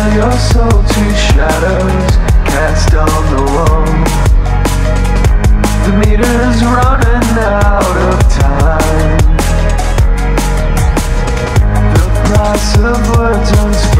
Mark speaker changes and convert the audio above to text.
Speaker 1: sell your soul to shadows cast on the wall. The meter's running out of time. The words.